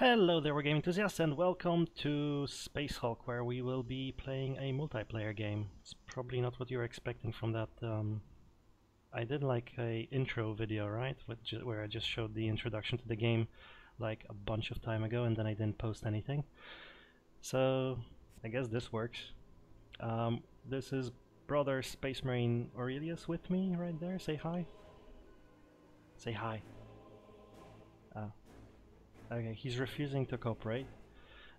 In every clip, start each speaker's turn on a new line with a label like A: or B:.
A: Hello there, Wargaming enthusiasts, and welcome to Space Hulk, where we will be playing a multiplayer game. It's probably not what you're expecting from that. Um, I did like a intro video, right, where I just showed the introduction to the game like a bunch of time ago, and then I didn't post anything. So I guess this works. Um, this is brother Space Marine Aurelius with me right there. Say hi. Say hi. Okay, he's refusing to cooperate,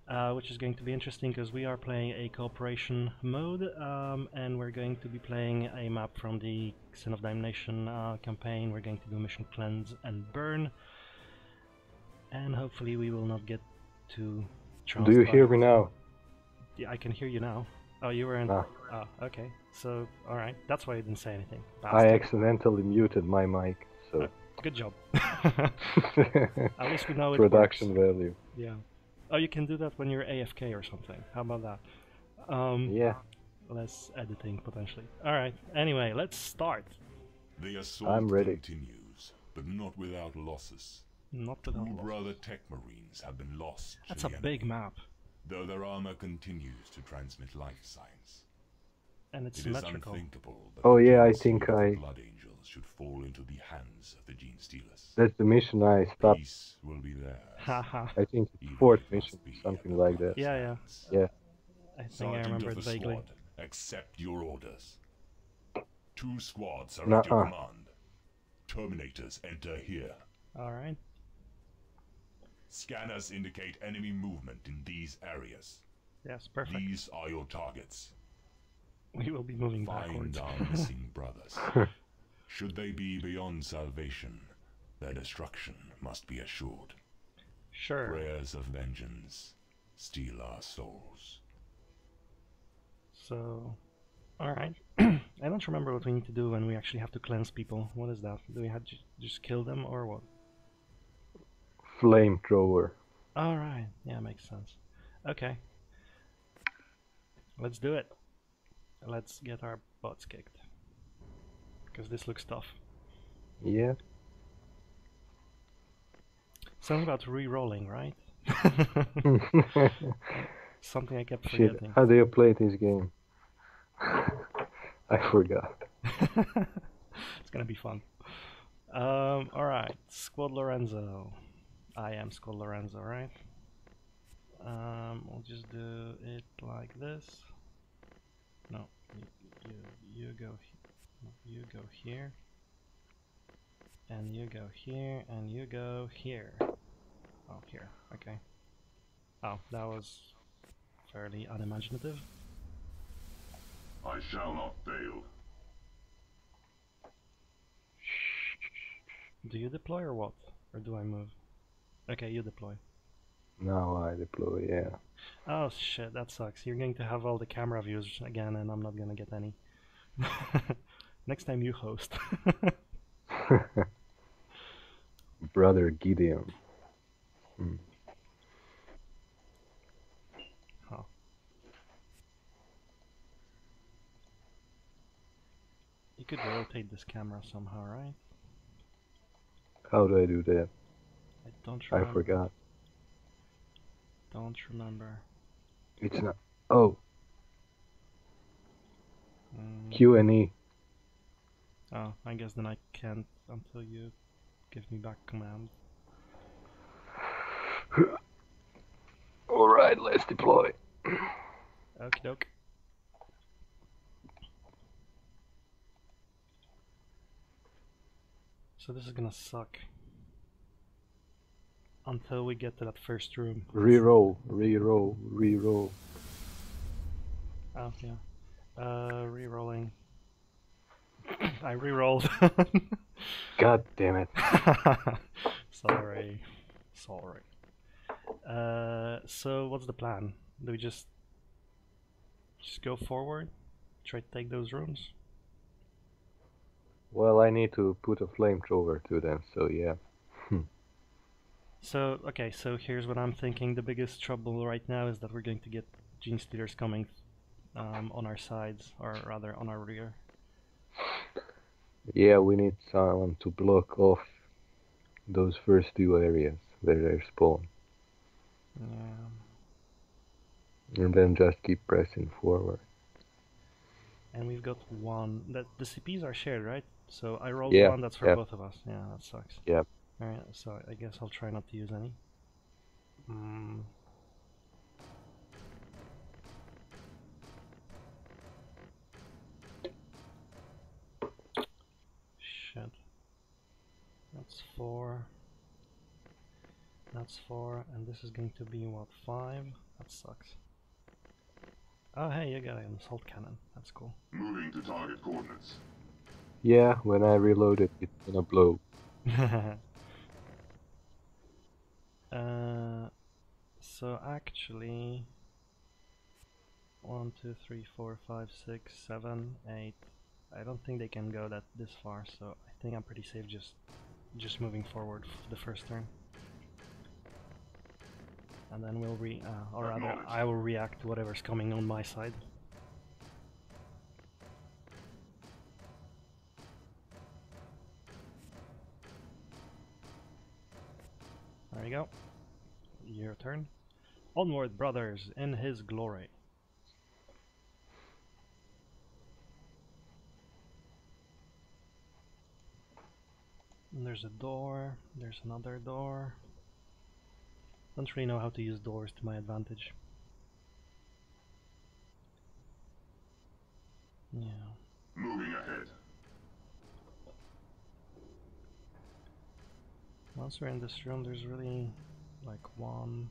A: uh, which is going to be interesting because we are playing a cooperation mode, um, and we're going to be playing a map from the Sin of Damnation uh, campaign. We're going to do mission cleanse and burn, and hopefully we will not get to.
B: Do you hear me now?
A: Yeah, I can hear you now. Oh, you were in.
B: Ah.
A: Oh, okay. So, all right. That's why I didn't say anything.
B: I accidentally muted my mic, so
A: Good job. At least we know it
B: production
A: works.
B: value.
A: Yeah. Oh, you can do that when you're AFK or something. How about that? Um,
B: Yeah,
A: Less editing potentially. All right. Anyway, let's start.
C: The assault
B: I'm ready.
C: continues, but not without losses.
A: Not to
C: Two
A: the
C: brother tech marines have been lost.
A: That's a
C: the
A: big
C: enemy,
A: map,
C: Though their armor continues to transmit life signs.
A: and it's
C: It is
A: symmetrical.
C: unthinkable
B: Oh, yeah, I think I-
C: Blood Angels should fall into the hands of the Genestealers.
B: that's the mission I stopped.
C: Peace will be theirs.
A: Haha.
B: I think
C: even
B: it's fourth
C: if it
B: mission,
C: be
B: something like that.
A: Yeah, yeah.
B: Yeah.
A: I think I
C: Sergeant
A: remember
C: of
A: it
C: the
A: vaguely.
C: squad, accept your orders. Two squads are
B: Nuh-uh.
C: at your command. Terminators enter here.
A: All right.
C: Scanners indicate enemy movement in these areas.
A: Yes, perfect.
C: These are your targets.
A: We will be moving
C: Find
A: backwards.
C: our missing brothers. Should they be beyond salvation, their destruction must be assured.
A: sure.
C: Prayers of vengeance steal our souls.
A: So, all right. I don't remember what we need to do when we actually have to cleanse people. What is that? Do we have to just kill them or what?
B: Flamethrower.
A: All right. Yeah, makes sense. Okay. Let's do it. Let's get our butts kicked. Because this looks tough.
B: Yeah.
A: Something about re-rolling, right? Something I kept
B: Shit,
A: forgetting.
B: how do you play this game? I forgot.
A: it's gonna be fun. Um, alright, Squad Lorenzo. I am Squad Lorenzo, right? Um, we'll just do it like this. No, you, you, you go you go here. And you go here, and you go here. Oh, here, okay. Oh, that was fairly unimaginative.
C: I shall not fail.
A: Do you deploy or what? Or do I move? Okay, you deploy.
B: Now I deploy, yeah.
A: Oh shit, that sucks. You're going to have all the camera views again, and I'm not gonna get any. Next time you host.
B: Brother Gideon.
A: oh. You could rotate this camera somehow, right?
B: How do I do that?
A: I don't
B: I forgot.
A: Don't remember.
B: It's not. Oh,
A: Mm,
B: Q and E.
A: oh, I guess then I can't until you give me back command.
B: Alright, let's deploy.
A: Okie doke. So this is gonna suck. Until we get to that first room.
B: Reroll, reroll, reroll.
A: Oh, yeah. Uh, re-rolling. I re-rolled.
B: God damn it.
A: Sorry. Sorry. Uh, so what's the plan? Do we just just go forward? Try to take those rooms?
B: Well, I need to put a flamethrower to them, so yeah.
A: So, okay, so here's what I'm thinking. The biggest trouble right now is that we're going to get Genestealers coming um, on our sides, or rather on our rear.
B: Yeah, we need someone to block off those first two areas where they spawn.
A: Yeah.
B: And then just keep pressing forward.
A: And we've got one that the CPs are shared, right? So I rolled
B: Yeah,
A: one that's for
B: yeah.
A: both of us. Yeah, that sucks.
B: Yeah.
A: Alright, so I guess I'll try not to use any. Mm. Four. That's four, and this is going to be what, five? That sucks. Oh hey, you got an assault cannon. That's cool.
C: Moving to target coordinates.
B: Yeah, when I reload it, it's gonna blow.
A: uh, so actually, one, two, three, four, five, six, seven, eight. I don't think they can go that this far, so I think I'm pretty safe just just moving forward f- the first turn. And then we'll re, uh, or rather, I will react to whatever's coming on my side. There you go. Your turn. Onward, brothers, in his glory. And there's a door. There's another door. Don't really know how to use doors to my advantage. Yeah.
C: Moving ahead.
A: Once we're in this room, there's really like one,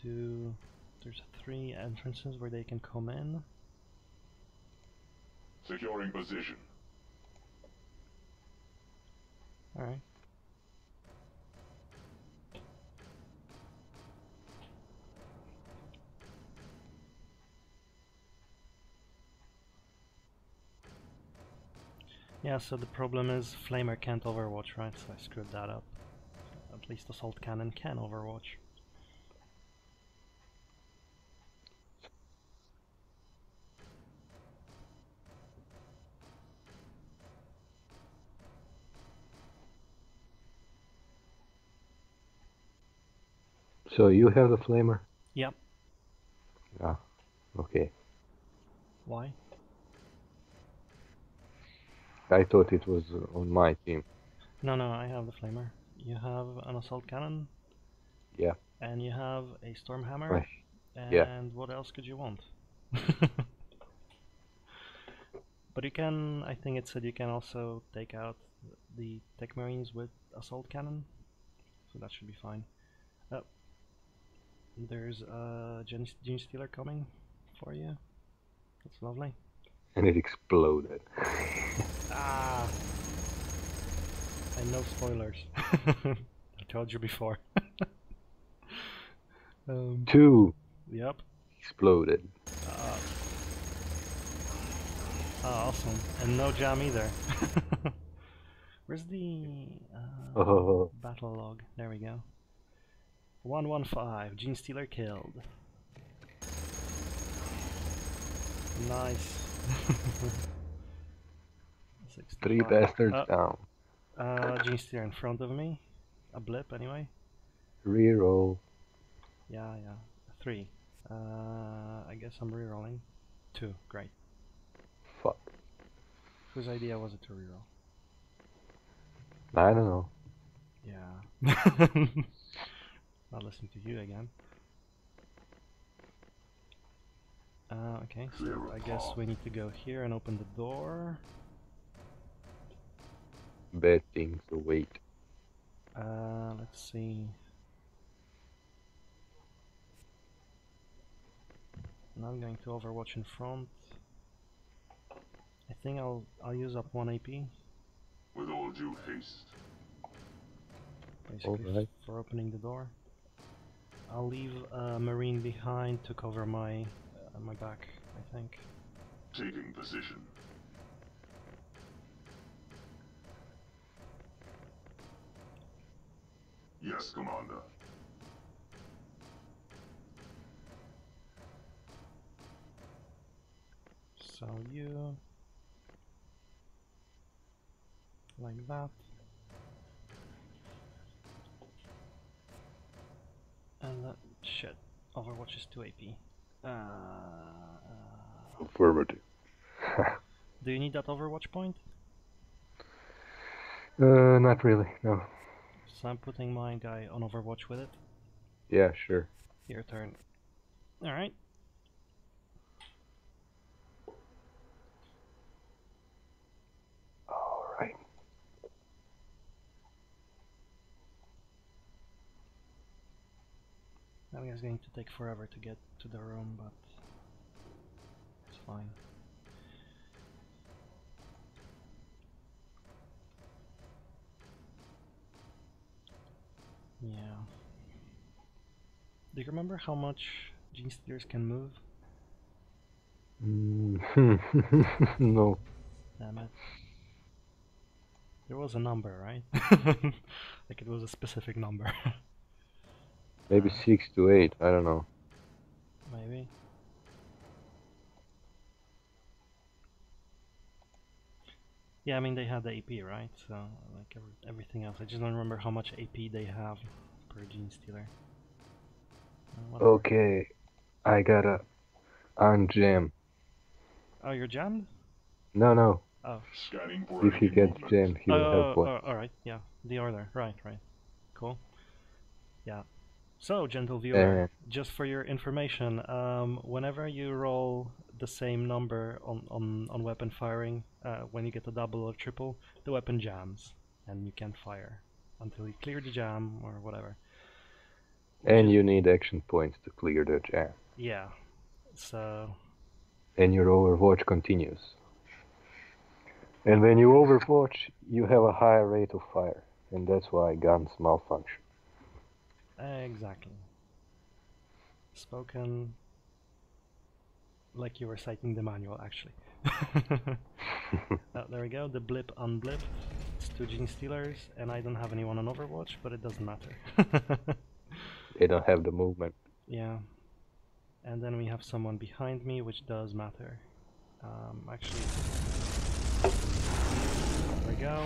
A: two, there's three entrances where they can come in.
C: Securing position.
A: Alright. Yeah, so the problem is Flamer can't overwatch, right? So I screwed that up. At least Assault Cannon can overwatch.
B: So you have the flamer?
A: Yep.
B: Ah, okay.
A: Why?
B: I thought it was uh, on my team.
A: No, no, I have the Flamer. You have an Assault Cannon.
B: Yeah.
A: And you have a Storm Hammer.
B: Right.
A: And
B: Yeah.
A: what else could you want? but you can, I think it said you can also take out the Tech Marines with Assault Cannon. So that should be fine. Oh. There's a Gene, Genestealer coming for you. That's lovely.
B: And it exploded.
A: Ah! And no spoilers. I told you before. um,
B: Two
A: yep.
B: exploded.
A: Uh, oh, awesome. And no jam either. Where's the uh,
B: Oh,
A: battle log? There we go. 115, Genestealer killed. Nice.
B: three bastards
A: Uh,
B: down.
A: Uh, Genestealer in front of me. A blip, anyway.
B: Reroll.
A: Yeah, yeah. Three. Uh, I guess I'm rerolling. Two. Great.
B: Fuck.
A: Whose idea was it to reroll?
B: I don't know.
A: Yeah. Not listening to you again. Uh, okay, so I guess we need to go here and open the door.
B: Bad things await.
A: Uh, let's see. Now I'm going to Overwatch in front. I think I'll I'll use up one AP
C: With all due haste.
A: basically f-
B: Alright.
A: for opening the door. I'll leave a marine behind to cover my uh, my back. I think.
C: Taking position. Yes, Commander.
A: So you like that. Shit. Overwatch is 2 AP. Uh, uh,
B: Affirmative.
A: do you need that Overwatch point?
B: uh, not really. No.
A: So I'm putting my guy on Overwatch with it.
B: Yeah, sure.
A: Your turn. Alright.
B: All right.
A: That guy's going to take forever to get to the room, but it's fine. Yeah. Do you remember how much Genestealers can move?
B: Mm, no.
A: Damn it. There was a number, right? like it was a specific number.
B: Maybe six to eight. I don't know.
A: Maybe. Yeah, I mean they had the AP, right? So like every, everything else, I just don't remember how much AP they have per Genestealer. Uh.
B: Okay. I gotta unjam.
A: Oh, you're jammed?
B: No, no.
A: Oh.
B: If he gets jammed, he will
A: oh,
B: have one.
A: oh, alright, yeah. The order, right, right. Cool. Yeah. So, gentle viewer, just for your information, um, whenever you roll the same number on, on, on weapon firing, uh, when you get a double or triple, the weapon jams, and you can't fire until you clear the jam or whatever.
B: And you need action points to clear the jam.
A: Yeah. So,
B: And your Overwatch continues. And when you Overwatch, you have a higher rate of fire. And that's why guns malfunction.
A: Exactly. Spoken like you were citing the manual, actually. Oh, there we go, the blip unblipped. It's two Genestealers, and I don't have anyone on Overwatch, but it doesn't matter.
B: They don't have the movement.
A: yeah. And then we have someone behind me, which does matter. Um, actually, there we go.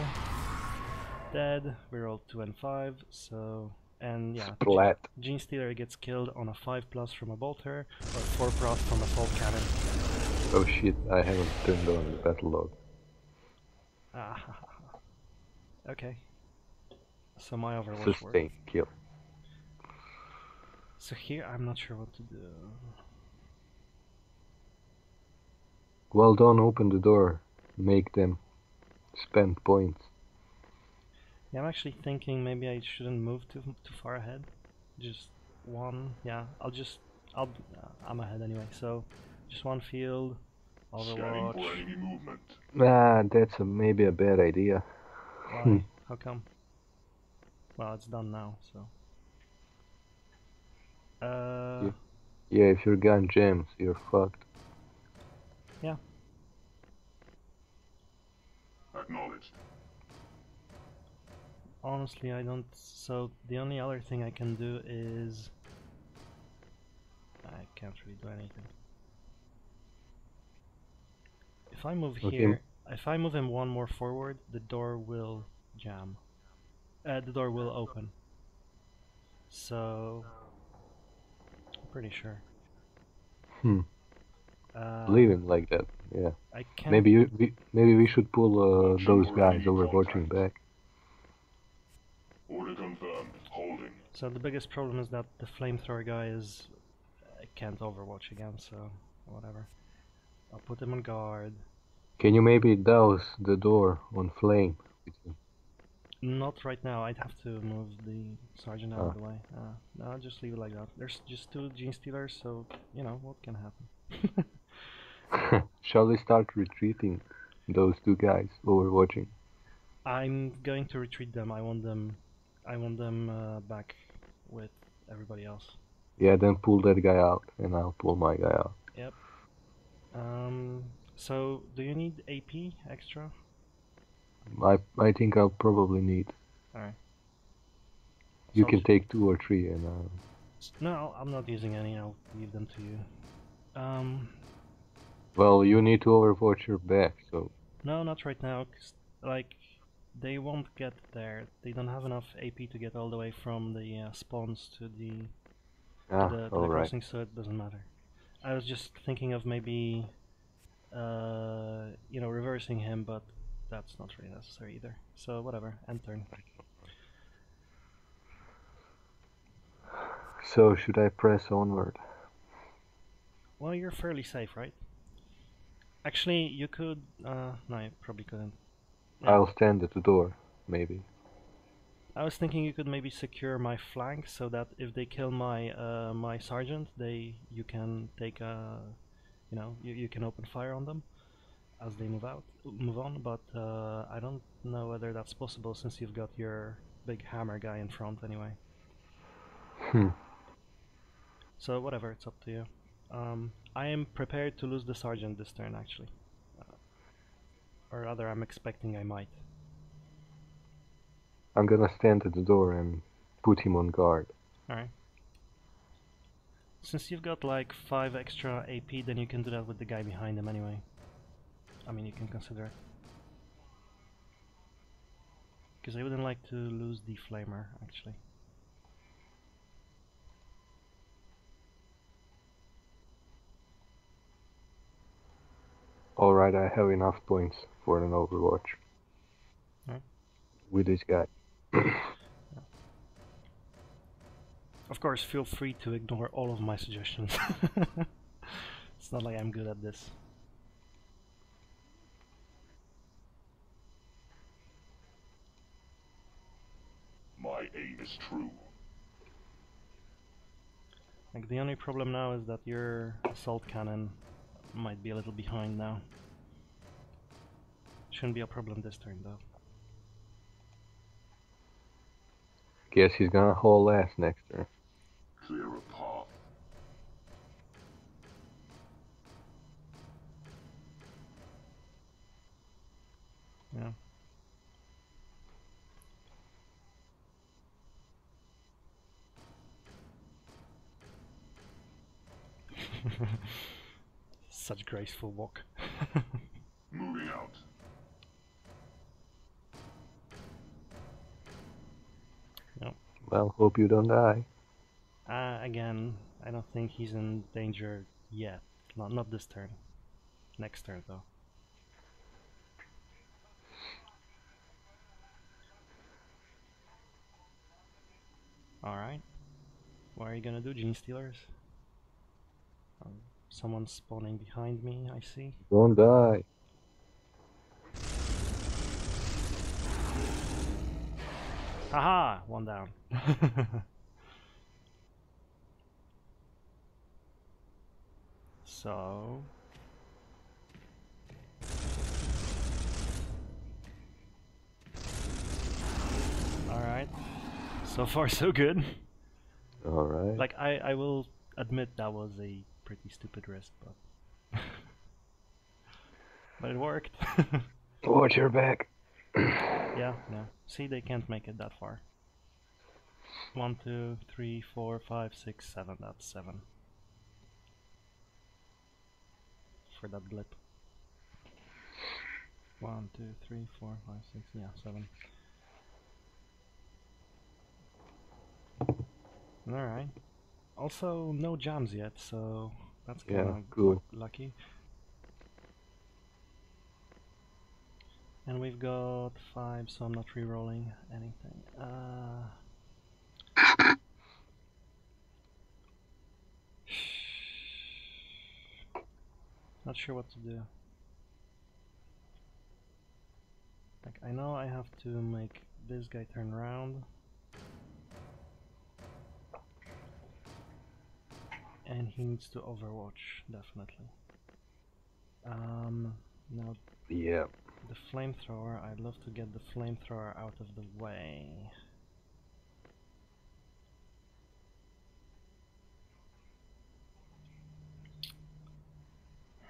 A: Dead. We rolled 2 and 5, so. And yeah,
B: Splat.
A: Genestealer gets killed on a 5 plus from a bolter, or 4 plus from assault cannon.
B: Oh shit, I haven't turned on the battle log.
A: Ah, okay. So my Overwatch.
B: Sustained kill.
A: So here I'm not sure what to do.
B: Well done, open the door. Make them spend points.
A: Yeah, I'm actually thinking maybe I shouldn't move too too far ahead. Just one. Yeah, I'll just I'll uh, I'm ahead anyway. So just one field.
C: Scanning for
A: Overwatch.
C: enemy movement.
B: Ah, that's a, maybe a bad idea.
A: Why? How come? Well, it's done now. So. Uh.
B: Yeah. Yeah, if your gun jams, you're fucked. Yeah.
C: Acknowledged.
A: Honestly, I don't. So the only other thing I can do is. I can't really do anything. If I move
B: Okay.
A: here, if I move him one more forward, the door will jam. Uh, the door will open. So. I'm pretty sure.
B: Hmm.
A: Uh,
B: Leave him like that. Yeah.
A: I can't.
B: Maybe you, we, maybe we should pull uh, those guys overwatching back.
C: Order confirmed. Holding.
A: So the biggest problem is that the flamethrower guy is I can't overwatch again, so whatever. I'll put him on guard.
B: Can you maybe douse the door on flame?
A: Not right now. I'd have to move the sergeant out of
B: Ah.
A: the way. Uh, no, I'll just leave it like that. There's just two genestealers, so you know what can happen.
B: Shall we start retreating those two guys overwatching?
A: I'm going to retreat them. I want them. I want them uh, back with everybody else.
B: Yeah, then pull that guy out, and I'll pull my guy out. Yep.
A: Um. So, do you need AP extra?
B: I I think I'll probably need.
A: Alright.
B: You can take two or three, and uh,
A: No, I'm not using any. I'll leave them to you. Um.
B: well, you need to overwatch your back. So
A: No, not right now. 'cause, like, they won't get there. They don't have enough AP to get all the way from the uh, spawns to the
B: Ah,
A: to the, to the
B: right.
A: crossing, so it doesn't matter. I was just thinking of maybe, uh, you know, reversing him, but that's not really necessary either. So whatever, end turn.
B: So should I press onward?
A: Well, you're fairly safe, right? Actually, you could. Uh, no, you probably couldn't.
B: I'll stand at the door, maybe.
A: I was thinking you could maybe secure my flank so that if they kill my uh, my sergeant, they you can take a, you know, you, you can open fire on them as they move out, move on. But uh, I don't know whether that's possible since you've got your big hammer guy in front anyway.
B: Hmm.
A: So whatever, it's up to you. Um, I am prepared to lose the sergeant this turn actually, uh, or rather, I'm expecting I might.
B: I'm gonna stand at the door and put him on guard.
A: Alright. Since you've got like 5 extra AP, then you can do that with the guy behind him anyway. I mean, you can consider it. Because I wouldn't like to lose the flamer, actually.
B: Alright, I have enough points for an Overwatch.
A: Alright.
B: With this guy.
A: Of course, feel free to ignore all of my suggestions. it's not like I'm good at this.
C: My aim is true.
A: Like, the only problem now is that your assault cannon might be a little behind now. Shouldn't be a problem this turn though.
B: Guess he's gonna haul last next turn.
C: Clear a path.
A: Yeah. Such graceful walk.
C: Moving out.
B: Well, hope you don't die.
A: Uh, again, I don't think he's in danger yet. Not not this turn. Next turn though. Alright. What are you gonna do, Genestealers? Someone's spawning behind me, I see.
B: Don't die.
A: Haha! One down. so. Alright. So far, so good.
B: Alright.
A: Like, I, I will admit that was a pretty stupid risk, but. but it worked.
B: Watch your back.
A: Yeah, yeah. See, they can't make it that far. One, two, three, four, five, six, seven. That's seven. For that blip. One, two, three, four, five, six. Yeah, seven. Alright. Also, no jams yet, so that's kind
B: Yeah,
A: of
B: good.
A: lucky. And we've got five, so I'm not re-rolling anything. Uh, not sure what to do. Like, I know I have to make this guy turn around. And he needs to overwatch, definitely. Um, now
B: Yeah.
A: the flamethrower, I'd love to get the flamethrower out of the way.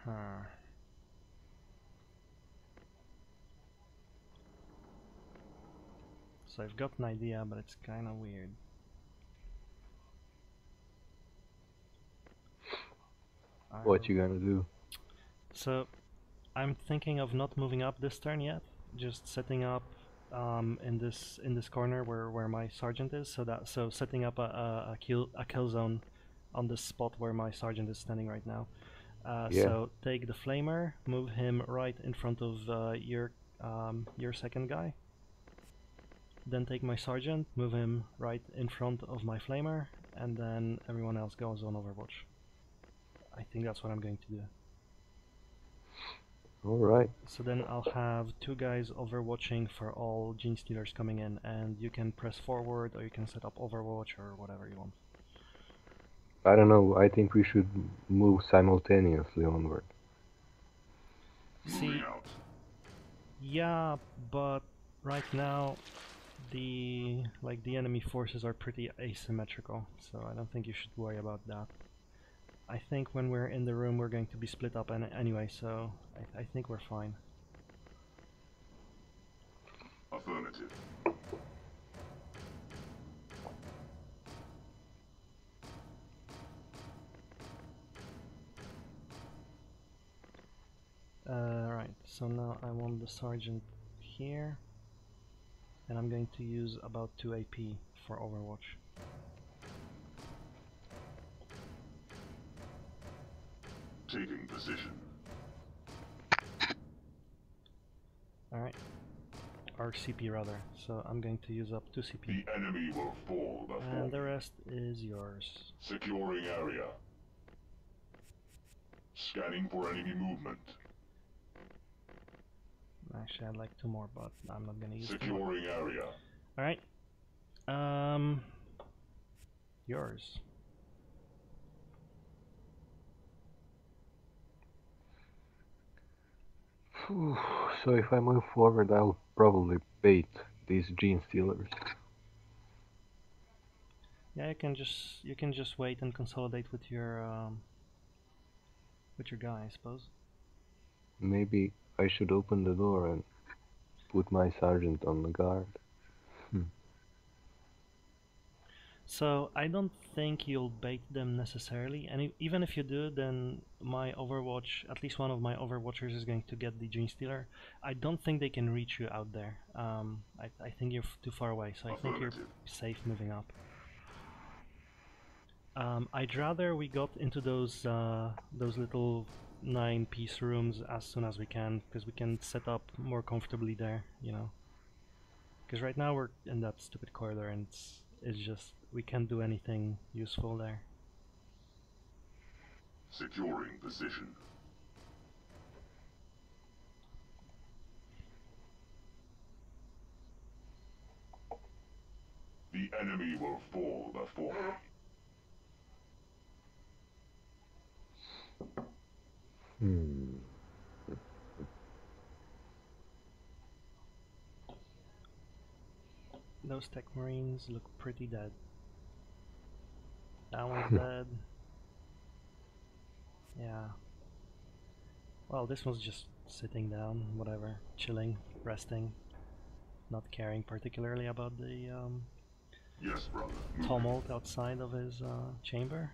A: Huh. So I've got an idea, but it's kinda weird.
B: What you gonna do?
A: so, I'm thinking of not moving up this turn yet. Just setting up um, in this in this corner where, where my sergeant is. So that so setting up a, a, a kill a kill zone on the spot where my sergeant is standing right now. Uh,
B: Yeah.
A: So take the flamer, move him right in front of uh, your um, your second guy. Then take my sergeant, move him right in front of my flamer, and then everyone else goes on Overwatch. I think that's what I'm going to do.
B: All right.
A: So then I'll have two guys overwatching for all genestealers coming in, and you can press forward or you can set up Overwatch or whatever you want.
B: I don't know. I think we should move simultaneously onward.
A: See, yeah, but right now the like the enemy forces are pretty asymmetrical, so I don't think you should worry about that. I think when we're in the room we're going to be split up an anyway, so I, I think we're fine.
C: Affirmative.
A: Uh, right, so now I want the sergeant here, and I'm going to use about 2 AP for Overwatch.
C: Taking position.
A: Alright, or CP rather, so I'm going to use up 2 CP,
C: The enemy will fall before
A: and the rest is yours.
C: Securing area. Scanning for enemy movement.
A: Actually, I'd like two more, but I'm not gonna use them.
C: Securing area.
A: Alright, um, yours.
B: So if I move forward, I'll probably bait these genestealers.
A: Yeah, you can just you can just wait and consolidate with your um, with your guy, I suppose.
B: Maybe I should open the door and put my sergeant on the guard.
A: So I don't think you'll bait them necessarily, and even if you do, then my Overwatch, at least one of my Overwatchers is going to get the Genestealer. I don't think they can reach you out there. Um, I, I think you're f- too far away, so I think you're safe moving up. Um, I'd rather we got into those uh, those little nine-piece rooms as soon as we can, because we can set up more comfortably there, you know. Because right now we're in that stupid corridor, and it's it's just we can't do anything useful there.
C: Securing position. The enemy will fall before me.
B: Hmm.
A: Those tech marines look pretty dead. That one's dead. Yeah. Well, this one's just sitting down, whatever, chilling, resting, not caring particularly about the um,
C: Yes, brother.
A: Tumult outside of his uh, chamber.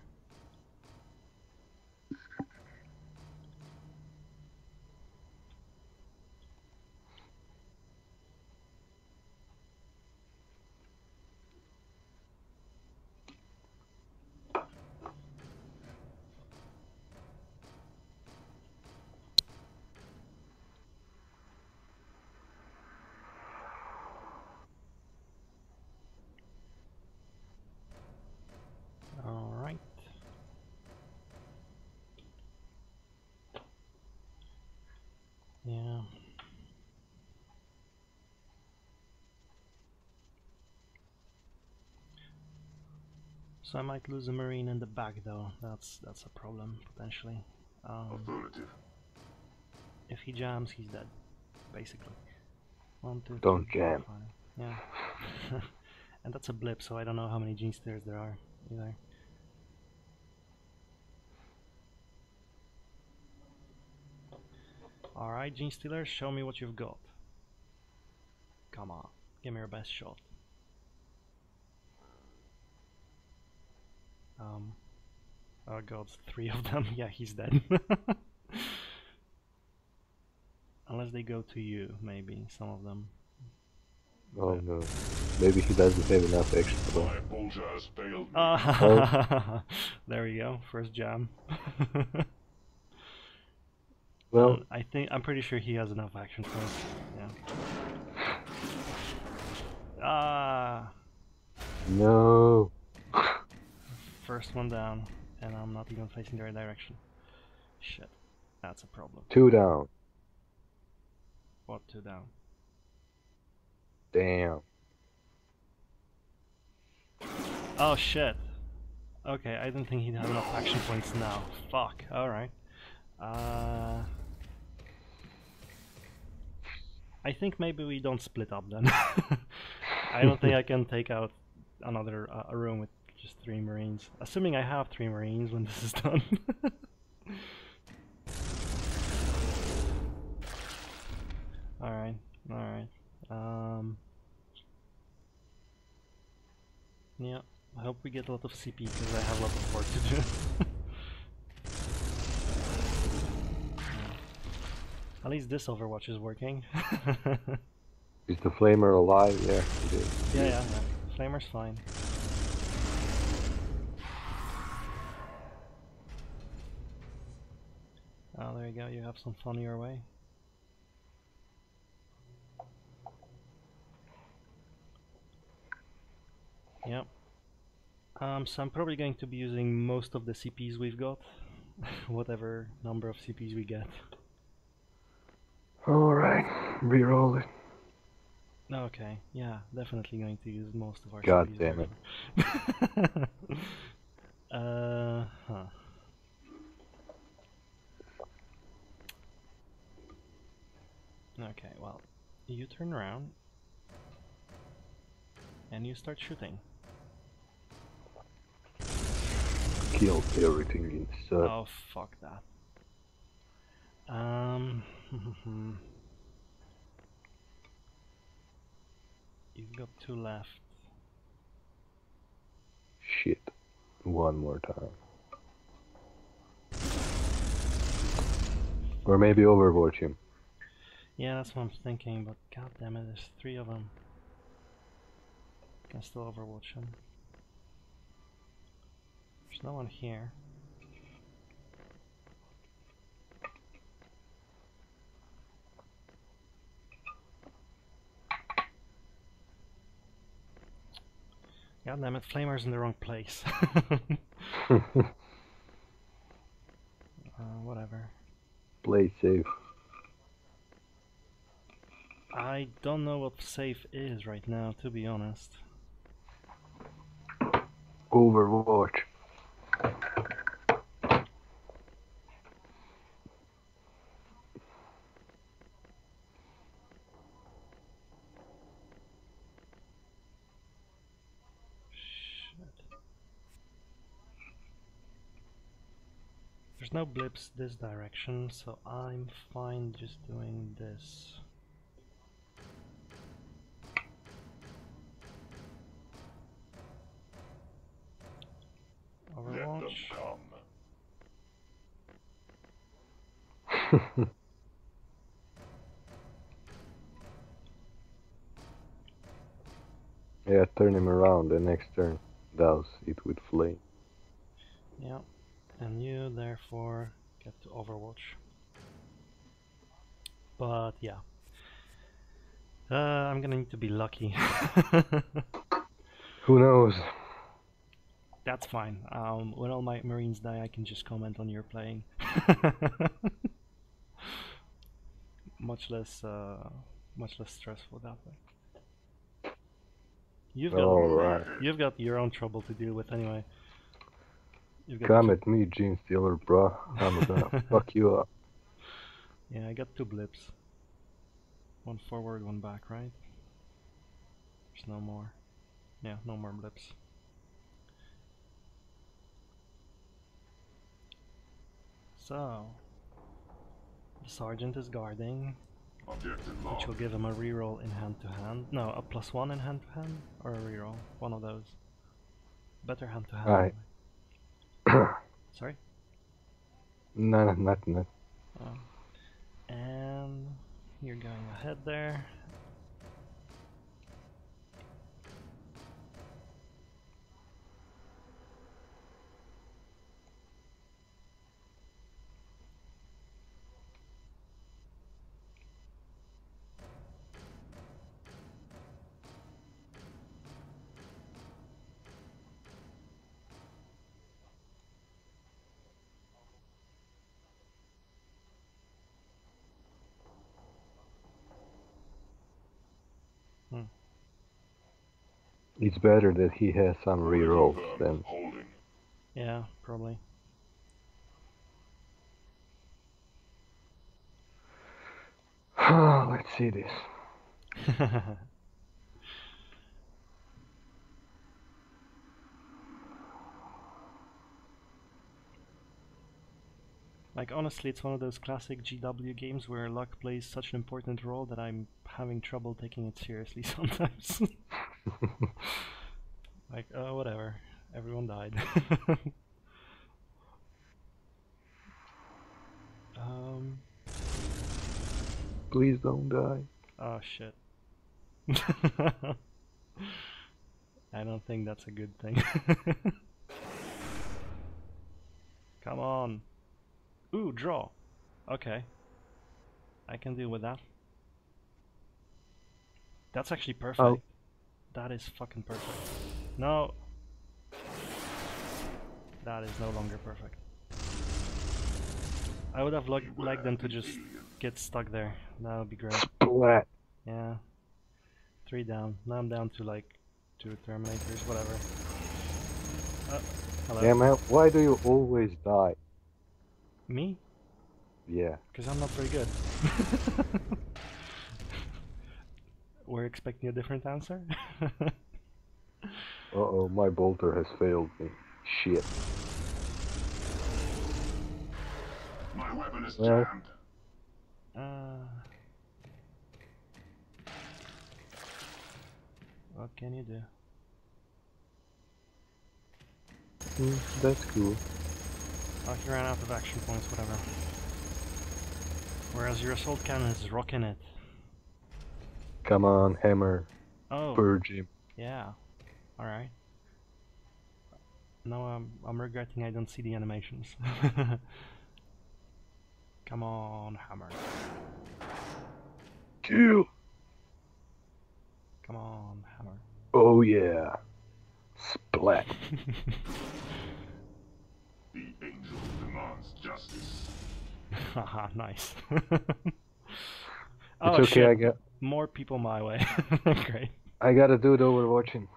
A: So I might lose a marine in the back though. That's that's a problem potentially. Um,
C: Affirmative.
A: if he jams, he's dead, basically. One, two,
B: Don't
A: three,
B: jam.
A: five. Yeah. and that's a blip, so I don't know how many genestealers there are either. Alright, Genestealer, show me what you've got. Come on, give me your best shot. Um, oh god, three of them. yeah, he's dead. Unless they go to you, maybe, some of them.
B: Oh no. Maybe he doesn't have enough extra.
C: My bolster soldier has failed me.
A: Ah, there we go. First jam.
B: Well,
A: I think I'm pretty sure he has enough action points. Yeah. Ah,
B: no.
A: First one down, and I'm not even facing the right direction. Shit, that's a problem.
B: Two down.
A: What two down?
B: Damn.
A: Oh shit. Okay, I didn't think he'd have enough action points now. Fuck. All right. Uh. I think maybe we don't split up then. I don't think I can take out another uh, room with just three marines. Assuming I have three marines when this is done. all right. All right. Um. Yeah. I hope we get a lot of CP because I have a lot of work to do. At least this Overwatch is working.
B: Is the flamer alive? Yeah, it is.
A: yeah, yeah. Flamer's fine. There you have some fun your way. Yep. Um, so I'm probably going to be using most of the CPs we've got, whatever number of CPs we get.
B: Alright, reroll it.
A: Okay, yeah, definitely going to use most of our
B: God
A: CPs
B: damn
A: it. uh, huh. Okay, well, you turn around and you start shooting.
B: Killed everything in sight.
A: Oh, fuck that. Um, you've got two left.
B: Shit. One more time. Or maybe overwatch him.
A: Yeah, that's what I'm thinking, but god damn it, there's three of them. Can still overwatch them. There's no one here. God damn it, Flamer's in the wrong place. uh, whatever.
B: Play safe.
A: I don't know what safe is right now, to be honest.
B: Overwatch.
A: Shit. There's no blips this direction, so I'm fine just doing this.
B: yeah, turn him around the next turn. Douse it with flame.
A: Yeah, and you therefore get to Overwatch. But yeah, uh, I'm gonna need to be lucky.
B: Who knows?
A: That's fine. Um, when all my Marines die, I can just comment on your playing. much less, uh, much less stressful that way. You've got, you've got your own trouble to deal with anyway.
B: Come at me, Genestealer, bro. I'm gonna fuck you up.
A: Yeah, I got two blips. One forward, one back, right? There's no more. Yeah, no more blips. So, the sergeant is guarding, which will give him a reroll in hand to hand. No, a plus one in hand to hand, or a reroll. One of those. Better hand to hand.
B: Aye.
A: anyway. Sorry?
B: no, no, not, not.
A: Oh. And you're going ahead there.
B: It's better that he has some rerolls than
C: Holding.
A: Yeah, probably.
B: Let's see this.
A: like honestly, it's one of those classic GW games where luck plays such an important role that I'm having trouble taking it seriously sometimes. like, oh, whatever. Everyone died. um.
B: Please don't die.
A: Oh shit. I don't think that's a good thing. Come on. Ooh, draw. Okay. I can deal with that. That's actually perfect.
B: Oh.
A: That is fucking perfect. No. That is no longer perfect. I would have li liked them to just get stuck there. That would be great.
B: Splat.
A: Yeah. Three down. Now I'm down to like two Terminators, whatever. Uh, hello.
B: Yeah, man. Why do you always die?
A: Me?
B: Yeah.
A: Because I'm not very good. We're expecting a different answer?
B: Uh oh, my bolter has failed me. Shit.
C: My weapon is
B: Well.
C: jammed.
A: uh, what can you do?
B: Hmm, that's cool.
A: Oh, he ran out of action points, whatever. Whereas your assault cannon is rocking it.
B: Come on, hammer.
A: Oh,
B: Purge him.
A: yeah. Alright. Now I'm, I'm regretting I don't see the animations. Come on, hammer.
B: Kill.
A: Come on, hammer.
B: Oh yeah. Splat.
C: The angel demands justice.
A: Haha, nice.
B: it's
A: oh
B: okay.
A: shit,
B: I got.
A: More people my way. Great.
B: I got a dude overwatching,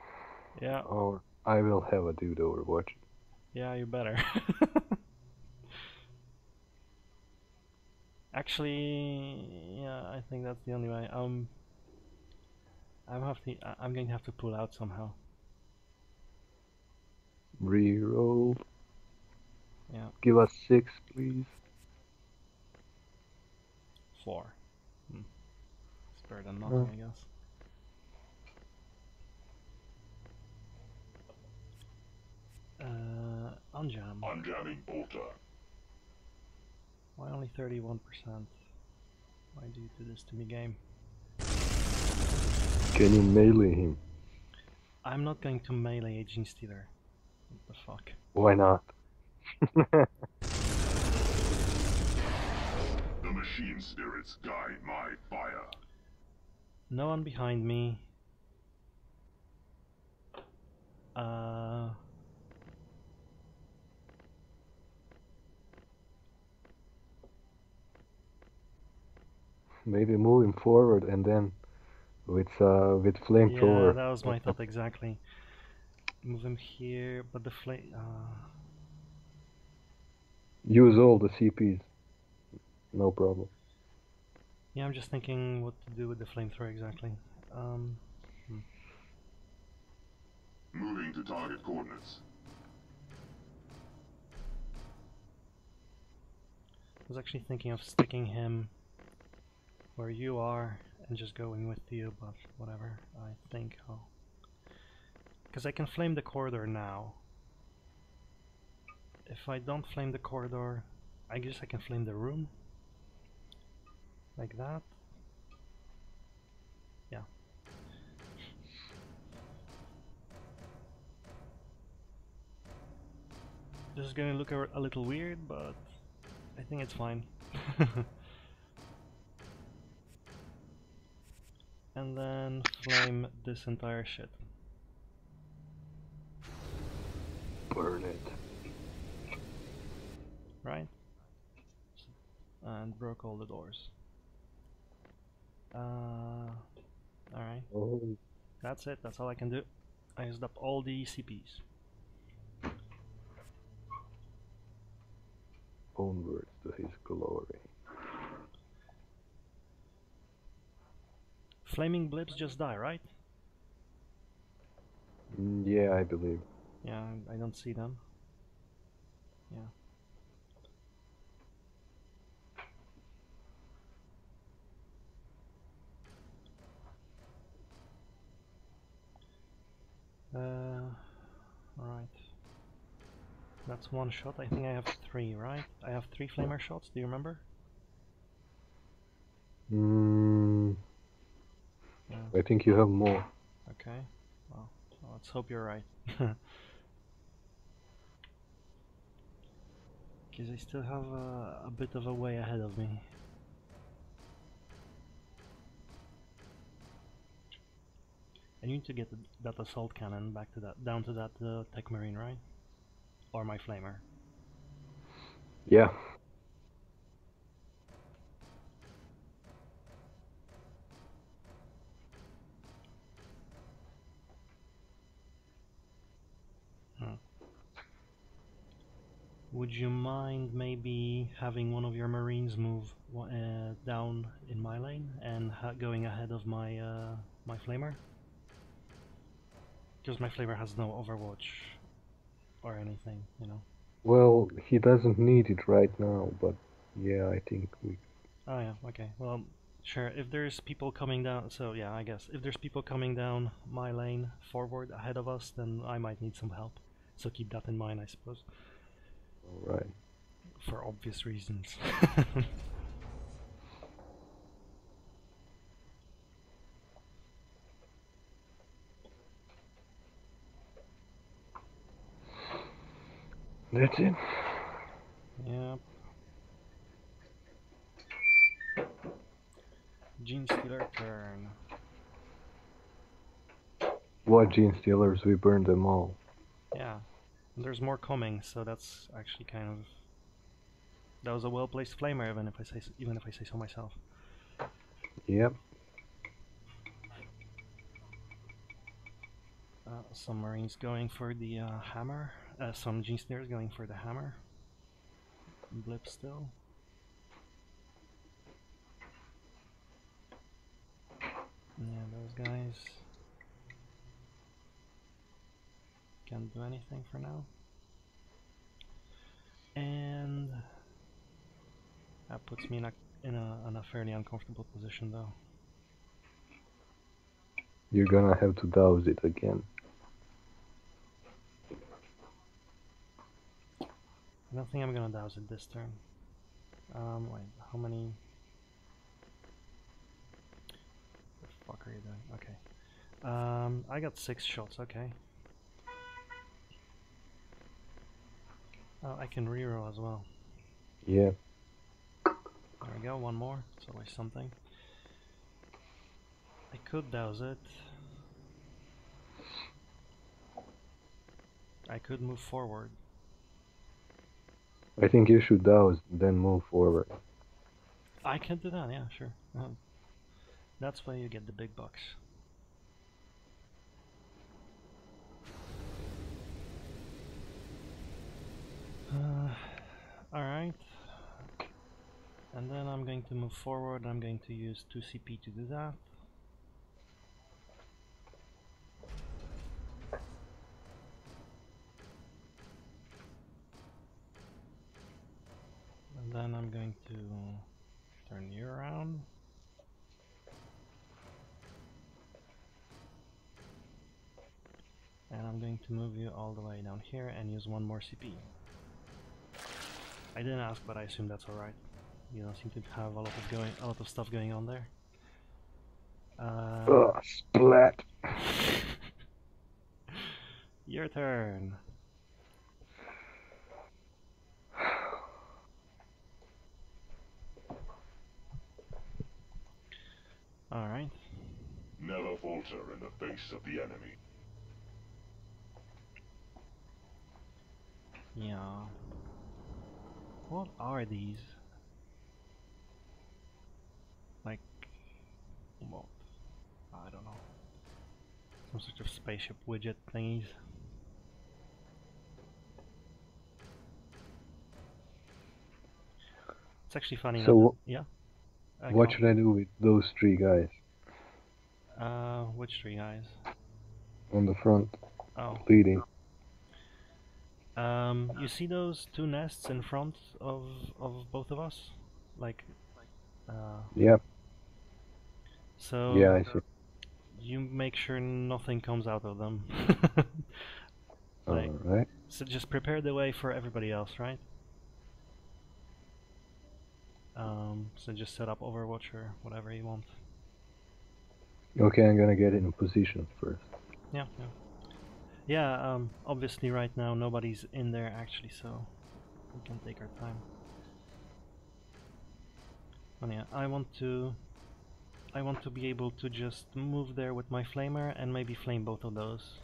A: Yeah,
B: or I will have a dude overwatching.
A: yeah, you better. Actually, yeah, I think that's the only way. Um, I'm have to. I'm going to have to pull out somehow.
B: Reroll.
A: Yeah,
B: Give us six, please.
A: four. It's better than nothing,
B: Uh.
A: I guess. Uh, unjam.
C: Unjamming bolter.
A: Why only 31%? Why do you do this to me, game?
B: Can you melee him?
A: I'm not going to melee a Genestealer. What the fuck?
B: Why not?
C: The machine spirits guide my fire.
A: No one behind me. Uh.
B: Maybe move him forward and then with uh with flamethrower.
A: Yeah, that was my thought exactly. Move him here, but the flame. Uh,
B: Use all the CPs. No problem.
A: Yeah, I'm just thinking what to do with the flamethrower exactly. Um,
C: Moving to target coordinates.
A: I was actually thinking of sticking him where you are and just going with you, but whatever. I think I'll. Because I can flame the corridor now. If I don't flame the corridor, I guess I can flame the room. Like that. Yeah. This is gonna look a, a little weird, but I think it's fine. and then flame this entire shit.
B: Burn it.
A: right? And broke all the doors. Uh, alright,
B: Oh,
A: that's it, that's all I can do. I used up all the CPs.
B: Onwards to his glory.
A: Flaming blips just die, right?
B: Mm, yeah, I believe.
A: Yeah, I don't see them. Yeah. Uh, alright. That's one shot. I think I have three, right? I have three flamer shots, do you remember?
B: Mm,
A: Yeah.
B: I think you have more.
A: Okay. Well, let's hope you're right. Because I still have uh, a bit of a way ahead of me. I need to get that assault cannon back to that, down to that uh, tech marine, right? Or my flamer.
B: Yeah.
A: Would you mind maybe having one of your marines move uh, down in my lane and ha going ahead of my uh, my flamer? Because my flamer has no overwatch or anything, you know.
B: Well, he doesn't need it right now, but yeah, I think we.
A: Oh yeah, okay. Well, sure. If there's people coming down, so yeah, I guess if there's people coming down my lane forward ahead of us, then I might need some help. So keep that in mind, I suppose,
B: All right.
A: for obvious reasons.
B: That's it.
A: Yep. Genestealer turn.
B: What genestealers? We burned them all.
A: Yeah. There's more coming, so that's actually kind of that was a well placed flamer, even if I say even if I say so myself.
B: Yep.
A: Uh, some marines going for the uh, hammer. Uh, some genestealers going for the hammer. Blip still. Yeah, those guys can't do anything for now. And that puts me in a in a in a fairly uncomfortable position though.
B: You're gonna have to douse it again.
A: I don't think I'm gonna douse it this turn. Um, wait, how many? The fuck are you doing? Okay. Um, I got six shots. Okay. Oh, I can reroll as well.
B: Yeah.
A: There we go. One more. It's always something. I could douse it. I could move forward.
B: I think you should douse, then move forward.
A: I can do that, yeah, sure. Uh, that's why you get the big bucks. Uh, Alright. And then I'm going to move forward. I'm going to use 2CP to do that. And then I'm going to turn you around. And I'm going to move you all the way down here and use one more CP. I didn't ask, but I assume that's alright. You don't seem to have a lot of going, a lot of stuff going on there. Uh,
B: Ugh, splat.
A: your turn. Alright.
C: Never falter in the face of the enemy.
A: Yeah. What are these? Like, what? I don't know. Some sort of spaceship widget thingies. It's actually funny.
B: So
A: that
B: wh-
A: the- yeah.
B: What should I do with those three guys.
A: Uh, which three guys?
B: on the front
A: Oh,
B: leading?
A: um, you see those two nests in front of of both of us, like, uh,
B: Yep.
A: so
B: Yeah, I see.
A: you make sure nothing comes out of them. like,
B: All right.
A: so just prepare the way for everybody else, right? Um, so just set up Overwatch or whatever you want.
B: Okay, I'm gonna get in position first.
A: Yeah, yeah. Yeah, um, obviously right now nobody's in there actually, so we can take our time. And yeah, I want to I want to be able to just move there with my flamer and maybe flame both of those.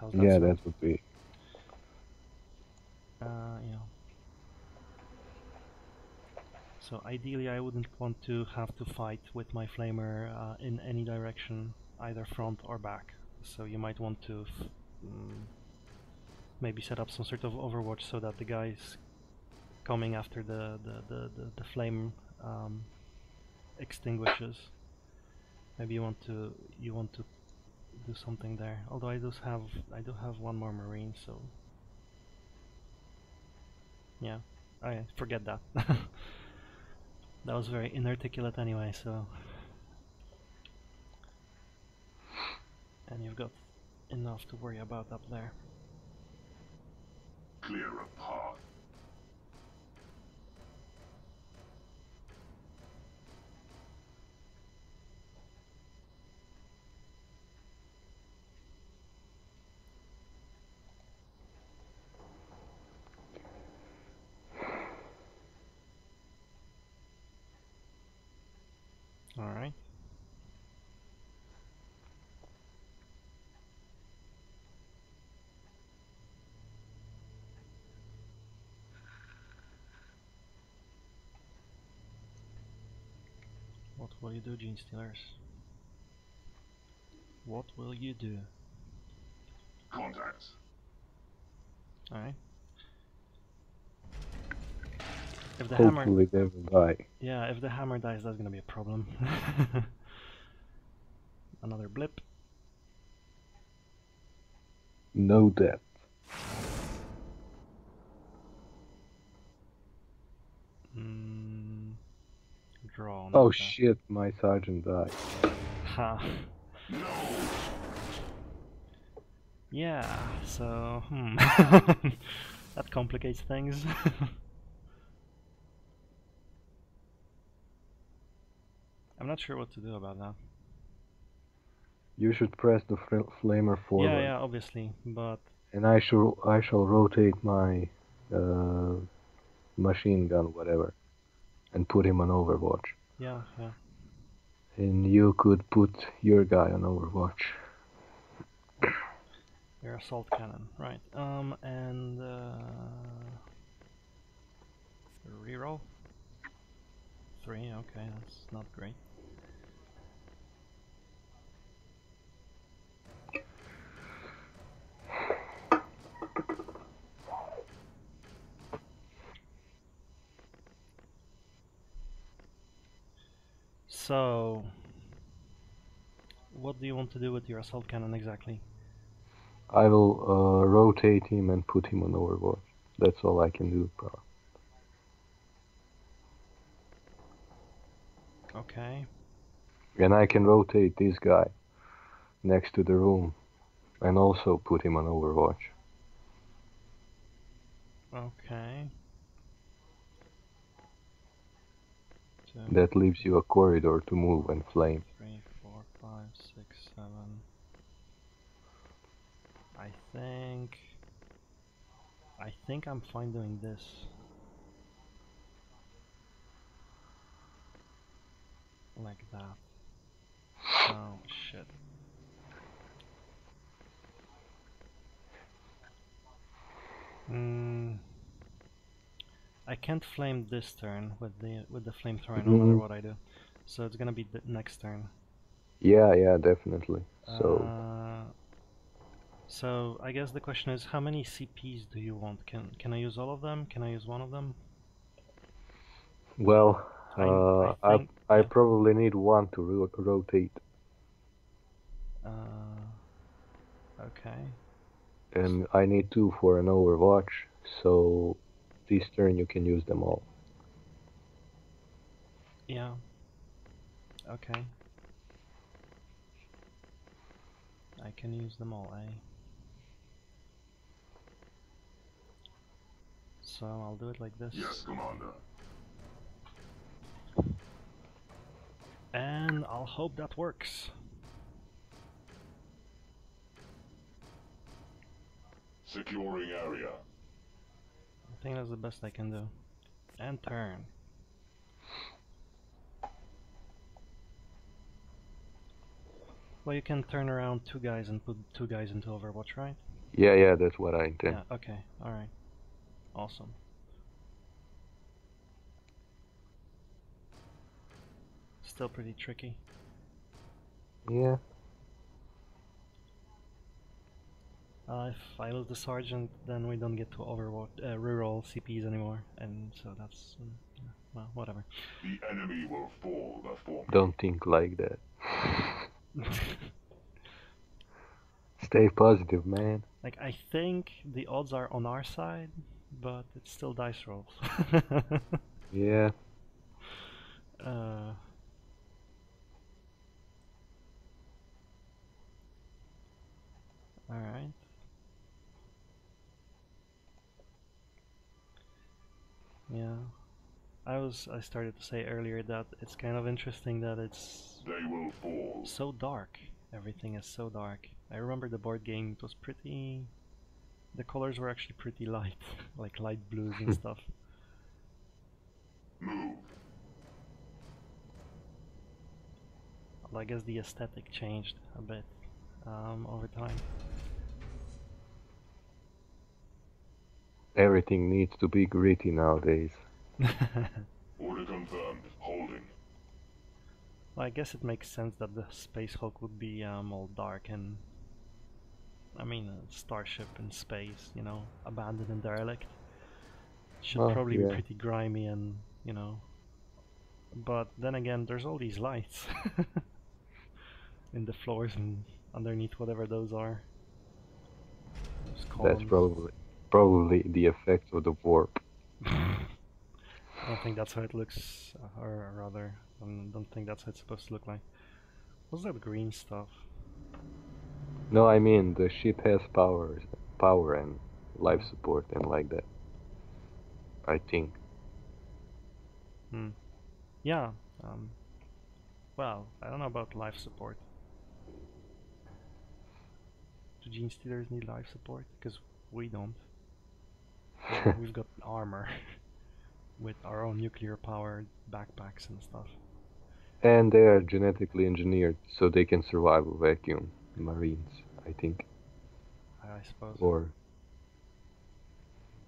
A: How's that
B: Yeah,
A: sound?
B: that would be.
A: Uh, yeah. So ideally I wouldn't want to have to fight with my flamer uh, in any direction, either front or back. So you might want to mm, maybe set up some sort of overwatch so that the guys coming after the, the, the, the, the flame um, extinguishes. Maybe you want to you want to do something there. Although I do have I do have one more marine, so yeah, I forget that. that was very inarticulate anyway, so. And you've got enough to worry about up there.
C: Clear a path.
A: Alright. What will you do, Genestealers? What will you do?
C: Contacts.
A: Alright. If the hammer
B: Hopefully they will die.
A: Yeah, if the hammer dies, that's gonna be a problem. Another blip.
B: No death.
A: Mm, draw.
B: Oh
A: that.
B: shit, my sergeant died.
A: Ha.
C: No.
A: Yeah, so, hmm. that complicates things. I'm not sure what to do about that.
B: You should press the fl- flamer forward.
A: Yeah, yeah, obviously, but
B: And I shall I shall rotate my uh, machine gun, whatever, and put him on Overwatch.
A: yeah, yeah.
B: And you could put your guy on Overwatch.
A: Your assault cannon, right? Um, and uh, reroll. Three, okay, that's not great. So, what do you want to do with your assault cannon exactly?
B: I will uh, rotate him and put him on Overwatch. That's all I can do. Bro.
A: Okay.
B: And I can rotate this guy next to the room and also put him on Overwatch.
A: Okay. Two,
B: That leaves you a corridor to move and flame.
A: three, four, five, six, seven. I think. I think I'm fine doing this. Like that. Oh shit. Mm, I can't flame this turn with the with the flamethrower, no matter
B: Mhm.
A: what I do. So it's gonna be the next turn.
B: Yeah, yeah, definitely. So
A: Uh, So I guess the question is, how many CPs do you want? Can can I use all of them? Can I use one of them?
B: Well,
A: I- I
B: uh, I,
A: think-
B: I,
A: yeah.
B: probably need one to ro- rotate,
A: Uh, okay.
B: and I need two for an Overwatch. So this turn you can use them all.
A: Yeah. Okay. I can use them all, eh? So I'll do it like this.
C: Yes, Commander.
A: And I'll hope that works.
C: Securing area.
A: I think that's the best I can do. And turn. Well, you can turn around two guys and put two guys into Overwatch, right?
B: Yeah, yeah, that's what I intend.
A: Yeah, okay, alright. Awesome. Still pretty tricky.
B: Yeah.
A: Uh, if I lose the sergeant, then we don't get to overwatch, uh, reroll CPs anymore, and so that's mm, yeah, well, whatever.
C: The enemy will fall before.
B: Don't think like that. Stay positive, man.
A: like I think the odds are on our side, but it's still dice rolls.
B: Yeah.
A: uh, all right. Yeah. I was I started to say earlier that it's kind of interesting that it's
C: They will fall.
A: so dark. Everything is so dark. I remember the board game it was pretty the colors were actually pretty light, like light blues and stuff.
C: Move.
A: Well, I guess the aesthetic changed a bit um, over time.
B: Everything needs to be gritty nowadays.
C: Order confirmed. Holding.
A: Well, I guess it makes sense that the Space Hulk would be um, all dark and. I mean, a starship in space, you know, abandoned and derelict. Should
B: Well,
A: probably
B: yeah.
A: be pretty grimy and, you know. But then again, there's all these lights in the floors and underneath whatever those are.
B: That's probably probably the effect of the warp.
A: I don't think that's how it looks, or rather, I don't think that's how it's supposed to look like. What's that green stuff?
B: No, I mean the ship has powers, power and life support and like that. I think.
A: Hmm. Yeah. Um. Well, I don't know about life support. Do genestealers need life support? Because we don't. We've got armor with our own nuclear powered backpacks and stuff.
B: and they are genetically engineered so they can survive a vacuum. Marines, I think,
A: I suppose.
B: or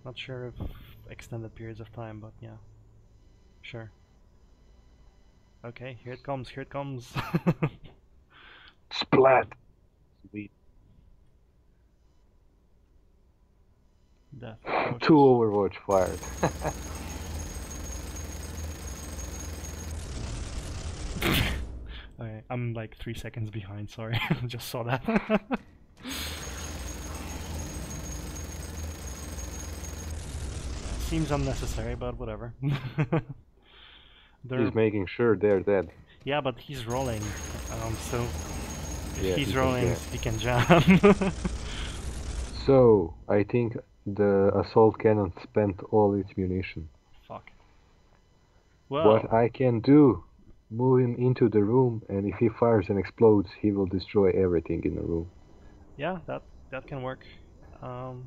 A: Not sure if extended periods of time, but yeah. Sure. Okay, here it comes, here it comes.
B: splat.
A: Death.
B: Two. Overwatch fired.
A: Okay, I'm like three seconds behind, sorry. I Just saw that. Seems unnecessary, but whatever.
B: He's making sure they're dead.
A: yeah, but he's rolling, um, so if
B: Yeah,
A: he's
B: he
A: rolling, he can jump.
B: So I think the assault cannon spent all its munition.
A: Fuck. Well,
B: What I can do, move him into the room, and if he fires and explodes, he will destroy everything in the room.
A: yeah, that that can work. Um,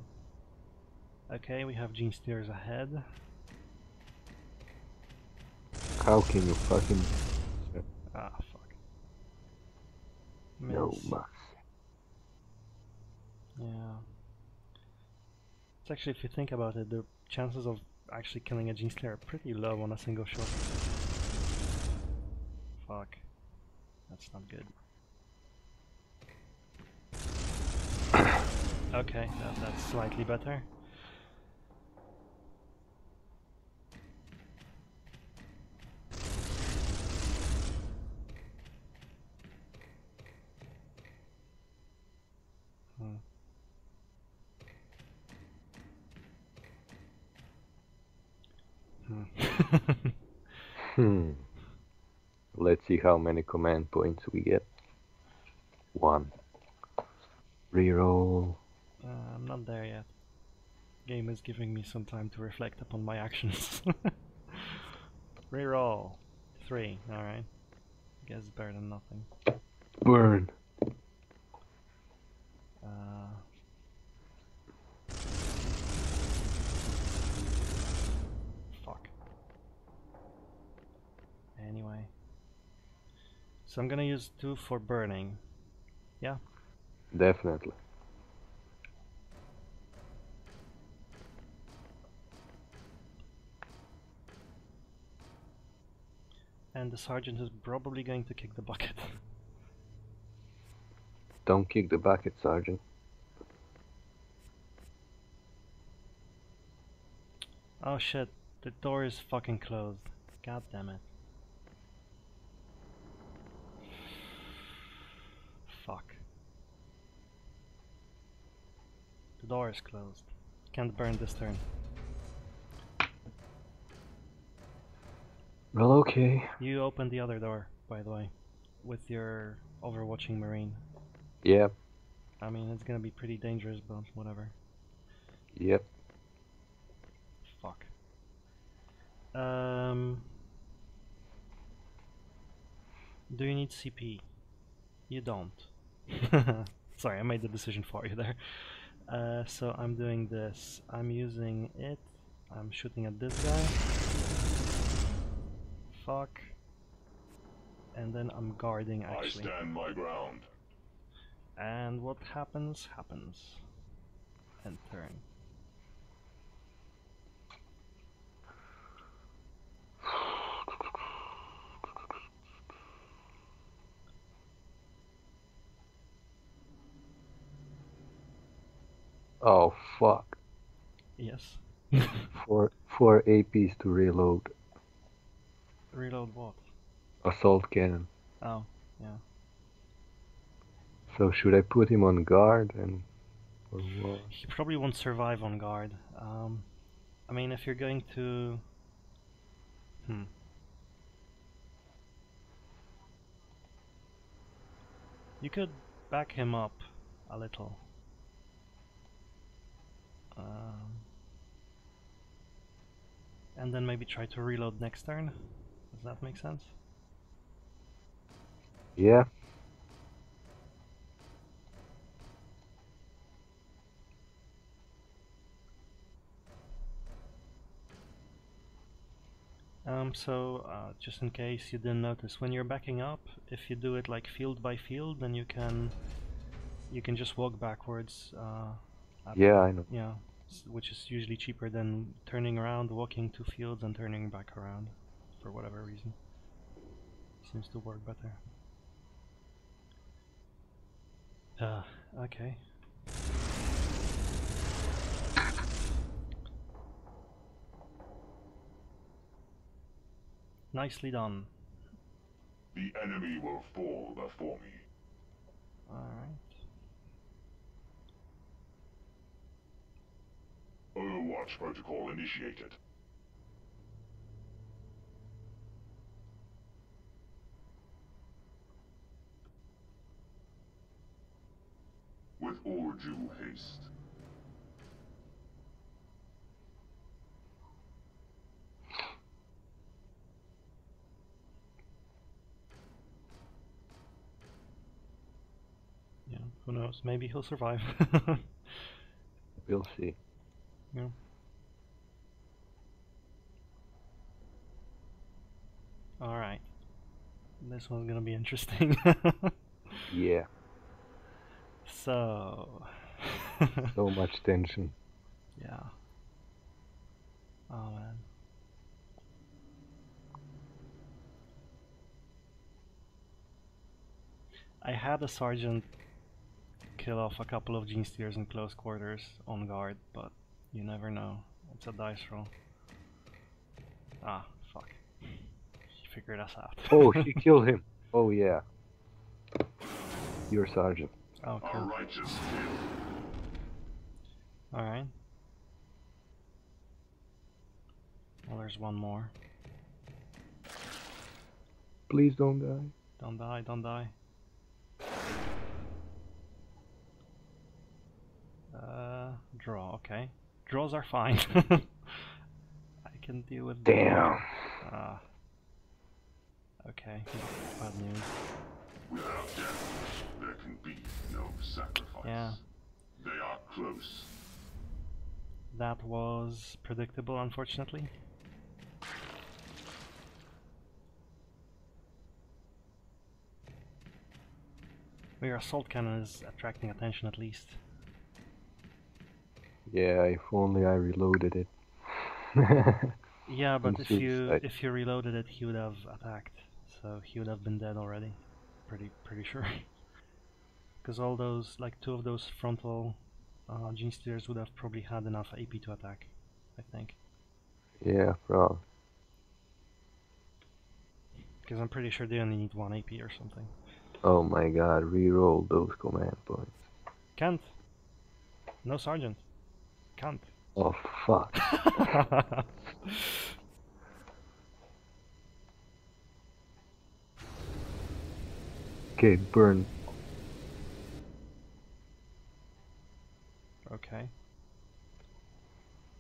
A: okay, we have Genestealers ahead.
B: How can you fucking
A: Ah, fuck.
B: no
A: Miss.
B: mas?
A: Yeah. Actually, if you think about it, the chances of actually killing a Genestealer are pretty low on a single shot. Fuck. That's not good. Okay, that, that's slightly better. Hmm. Hmm.
B: Hmm. Let's see how many command points we get. One. Reroll.
A: Uh, I'm not there yet. Game is giving me some time to reflect upon my actions. Reroll. Three, alright. Guess better than nothing.
B: Burn.
A: Uh, fuck. Anyway. So I'm gonna use two for burning. Yeah?
B: Definitely.
A: And the sergeant is probably going to kick the bucket.
B: Don't kick the bucket, Sergeant.
A: oh shit, the door is fucking closed. God damn it. Fuck. The door is closed. Can't burn this turn.
B: Well, okay.
A: You open the other door, by the way, with your overwatching marine.
B: Yep.
A: I mean, it's gonna be pretty dangerous, but whatever.
B: Yep.
A: Fuck. Um. Do you need CP? You don't. Sorry, I made the decision for you there. Uh, so I'm doing this. I'm using it. I'm shooting at this guy. Fuck. And then I'm guarding actually.
C: I stand my ground.
A: And what happens, happens. And turn.
B: Oh, fuck.
A: Yes.
B: Four, four APs to reload.
A: Reload what?
B: Assault cannon.
A: Oh, yeah.
B: So should I put him on guard and or what?
A: He probably won't survive on guard. Um, I mean, if you're going to... Hmm. You could back him up a little. Um, and then maybe try to reload next turn. Does that make sense?
B: Yeah.
A: Um, so, uh, just in case you didn't notice, when you're backing up, if you do it like field by field, then you can you can just walk backwards. Uh,
B: Yeah, I know.
A: yeah, which is usually cheaper than turning around, walking two fields, and turning back around, for whatever reason. Seems to work better. Uh, okay. Nicely done.
C: The enemy will fall before me.
A: Alright.
C: Overwatch protocol initiated. With all due haste.
A: Yeah, who knows? Maybe he'll survive.
B: We'll see.
A: Yeah. Alright. This one's gonna be interesting.
B: Yeah.
A: so.
B: So much tension.
A: yeah. Oh man. I had a sergeant kill off a couple of genestealers in close quarters on guard, but you never know. It's a dice roll. Ah, fuck. She figured us out.
B: Oh, she killed him. Oh yeah. Your sergeant.
A: oh,
C: A
A: cool. Alright. Well, there's one more.
B: Please don't die.
A: Don't die, don't die. Uh, draw, okay. Draws are fine. I can deal with draw.
B: Damn.
A: Ah. okay, bad news.
C: Without death, there can be no sacrifice.
A: Yeah.
C: They are close.
A: That was predictable, unfortunately. Your assault cannon is attracting attention at least.
B: Yeah, if only I reloaded it.
A: Yeah, but if you if you reloaded it, he would have attacked, so he would have been dead already. Pretty pretty sure. Because all those like two of those frontal uh, genestealers would have probably had enough AP to attack. I think.
B: yeah, bro.
A: Because I'm pretty sure they only need one AP or something.
B: Oh my god, reroll those command points.
A: Can't. No sergeant. Can't.
B: Oh fuck. Okay, burn.
A: okay.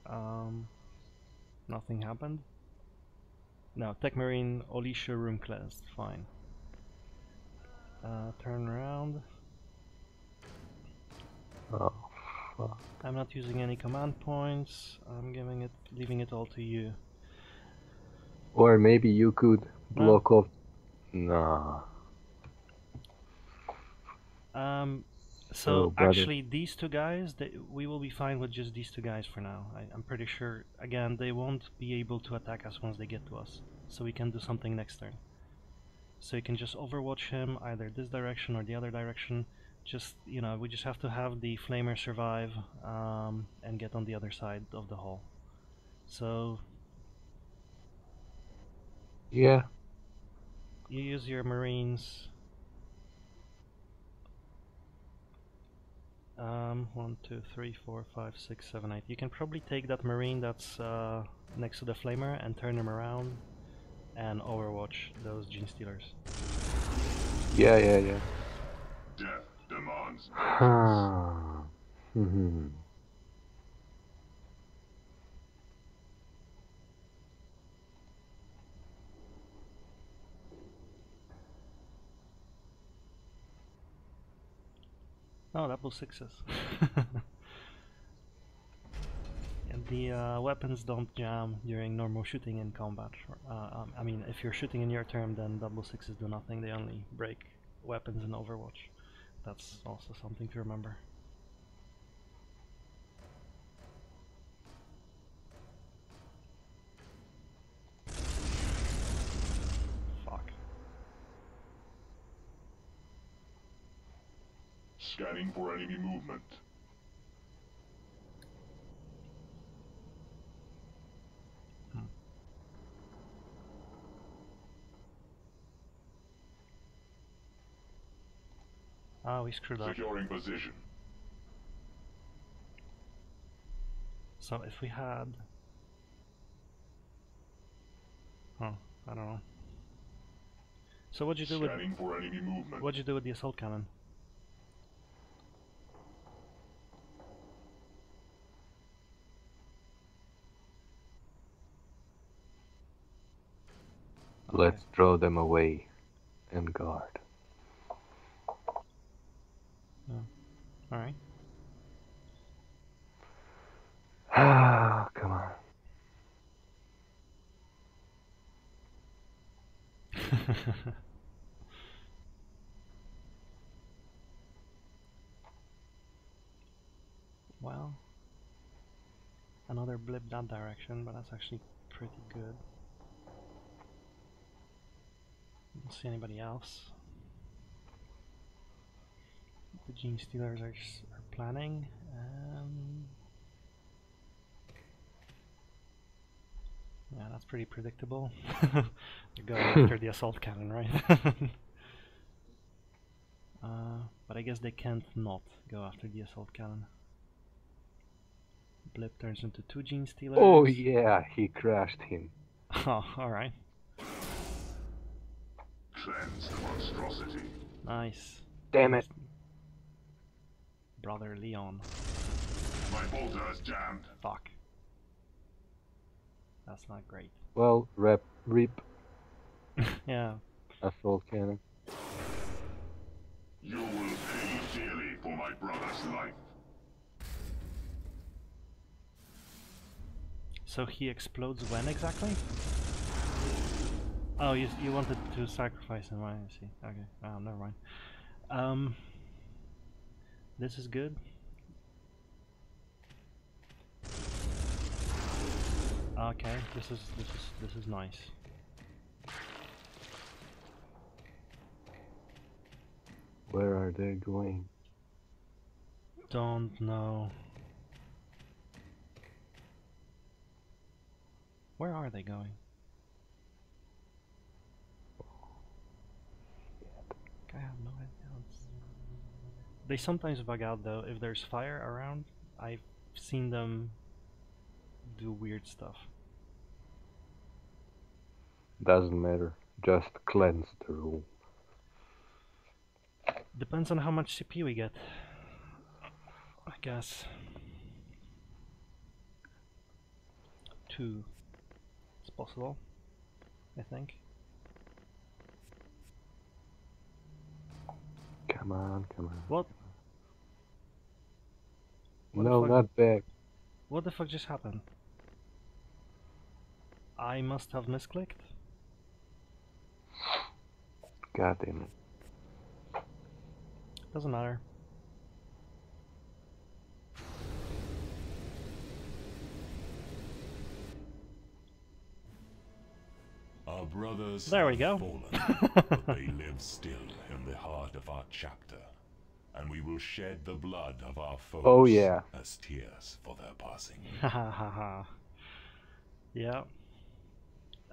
A: Um. Nothing happened. No, Tech Marine, Olisha room class, Fine. Uh, turn around.
B: Oh fuck.
A: I'm not using any command points. I'm giving it, leaving it all to you.
B: Or maybe you could
A: No.
B: block off. Nah.
A: Um, so
B: Oh,
A: actually, these two guys, they, we will be fine with just these two guys for now. I, I'm pretty sure. Again, they won't be able to attack us once they get to us, so we can do something next turn. So you can just overwatch him either this direction or the other direction. Just you know, we just have to have the flamer survive um, and get on the other side of the hall. So
B: Yeah.
A: you use your marines. Um, one, two, three, four, five, six, seven, eight. You can probably take that marine that's uh, next to the flamer and turn him around and overwatch those genestealers.
B: Yeah, yeah, yeah. Huh. Hmm.
A: Oh, double sixes. and the uh, weapons don't jam during normal shooting in combat. Uh, um, I mean, if you're shooting in your turn, then double sixes do nothing. They only break weapons in Overwatch. That's also something to remember. Fuck.
C: Scanning for enemy movement.
A: Ah, we screwed up.
C: Securing position.
A: So if we had... Huh, I don't know. So what'd you do with
C: for enemy movement.
A: what'd you do with the assault cannon?
B: Let's draw them away and guard.
A: Alright.
B: Ah, come on.
A: well, another blip that direction, but that's actually pretty good. Don't see anybody else. The Genestealers are, are planning. Um, yeah, that's pretty predictable. They're going after the assault cannon, right? uh, but I guess they can't not go after the assault cannon. Blip turns into two Genestealers.
B: Oh yeah, he crashed him.
A: Oh, alright.
C: Cleanse the monstrosity.
A: Nice.
B: Damn it.
A: Brother Leon.
C: My bolter is jammed.
A: Fuck. That's not great.
B: Well, rep, rip,
A: yeah.
B: assault cannon.
C: You will pay dearly for my brother's life.
A: So he explodes when exactly? Oh, you, you wanted to sacrifice him, I see. Okay, oh, never mind. Um, this is good. Okay, this is this is this is nice.
B: Where are they going?
A: Don't know. Where are they going have no idea. It's- They sometimes bug out though. If there's fire around, I've seen them do weird stuff.
B: Doesn't matter. Just cleanse the room.
A: Depends on how much CP we get. I guess. Two. It's possible. I think.
B: Come on, come on.
A: What? What
B: no, not back.
A: What the fuck just happened? I must have misclicked.
B: God damn it.
A: Doesn't matter.
C: Our brothers
A: There we
C: have
A: go.
C: fallen, but they live still in the heart of our chapter. And we will shed the blood of our foes
B: Oh, yeah.
C: as tears for their passing.
A: Ha ha ha ha. Yeah.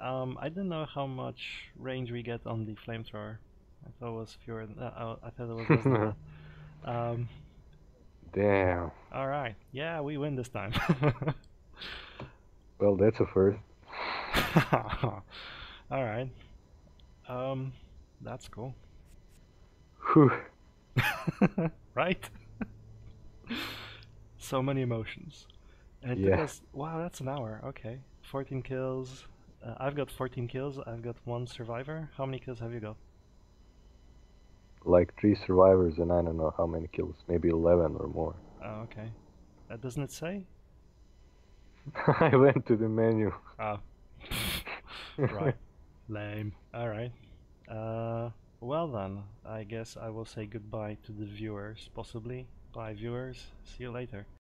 A: Um, I didn't know how much range we get on the flamethrower. I thought it was fewer. Than, uh, uh, I thought it was less than that. Um,
B: Damn.
A: all right. Yeah, we win this time.
B: Well, that's a first.
A: all right. Um, that's cool.
B: Whew.
A: right? so many emotions. And it
B: Yeah.
A: took us. Wow, that's an hour. Okay. 14 kills. Uh, I've got 14 kills. I've got one survivor. How many kills have you got?
B: Like three survivors and I don't know how many kills. Maybe 11 or more.
A: Oh, okay. Uh, doesn't it say?
B: I went to the menu.
A: Oh. right. Lame. Alright. Uh, well then, I guess I will say goodbye to the viewers, possibly. Bye viewers. See you later.